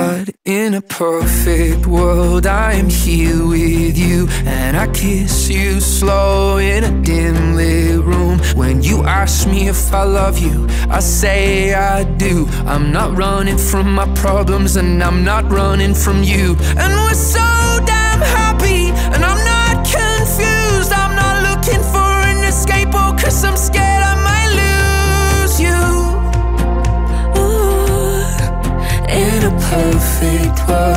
But in a perfect world, I am here with you. And I kiss you slow in a dim lit room. When you ask me if I love you, I say I do. I'm not running from my problems, and I'm not running from you. And we're so world